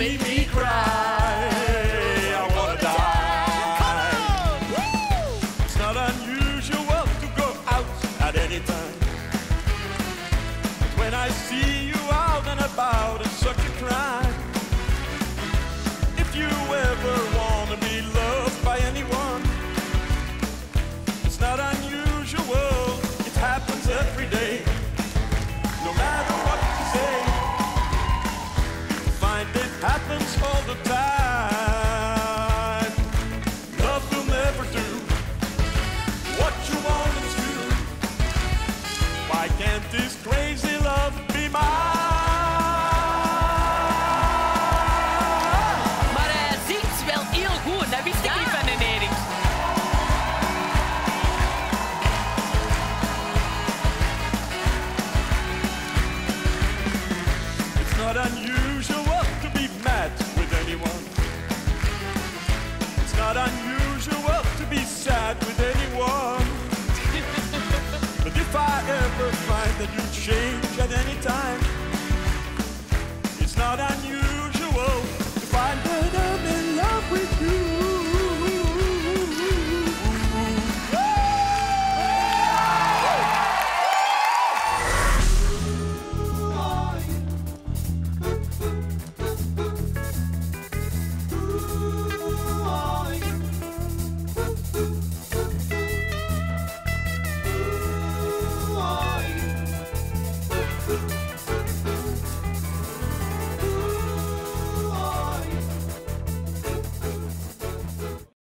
make me cry. I wanna die. It's not unusual to go out at any time. But when I see you out and about, it's such a crime. Can't this crazy love be mine? Maar eh, hij zingt wel heel goed, dat wist ik niet van de Erik. It's not unusual.